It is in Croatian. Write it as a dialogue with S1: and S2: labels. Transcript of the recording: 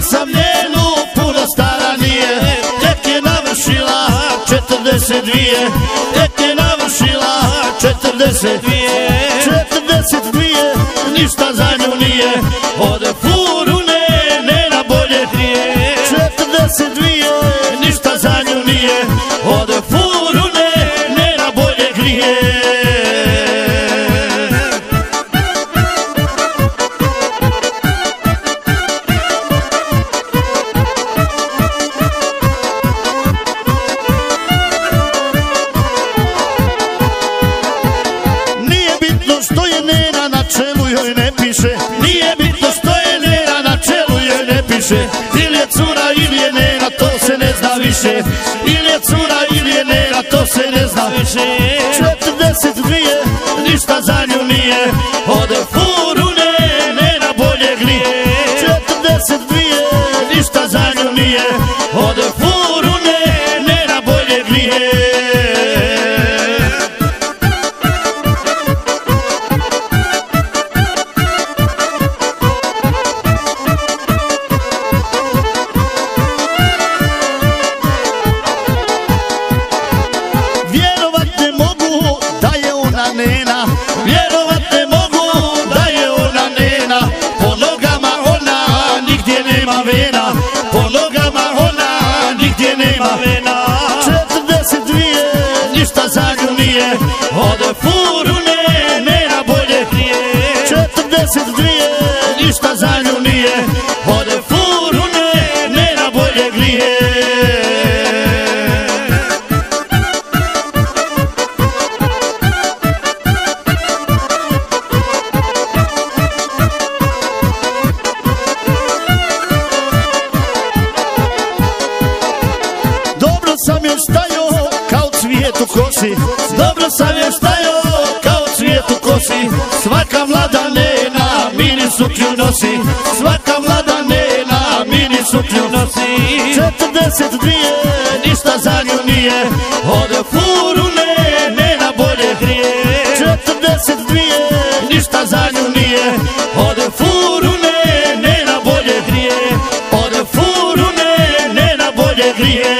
S1: Ljubio sam njenu, puno stara nije. Tek je navršila 42 Tek je navršila 42 42 Ništa za nju nije. Ode furu ne, na bolje. Grije 42 Nije bitno što je nena na čelu joj ne piše. Ili je cura ili je nena to se ne zna više. Ili je cura ili je nena to se ne zna više. 42 ništa za nju nije. Ode Vjerovat ne mogu da je ona nena Po nogama ona nigdje nema vena. Po nogama ona nigdje nema vena. 42 ništa za nju nije. Ode furu ne, nena bolje grije 42 ništa za nju kosi. Dobro sam je stajao kao cvijet u kosi. Svaka mlada nena mini suknju nosi. Svaka vlada nena mini suknju nosi. Četrdeset dvije ništa za nju nije. Ode furu ne, nena bolje grije. Četrdeset dvije ništa za nju nije. Ode furu ne, nena bolje grije. Ode furu ne, nena bolje grije.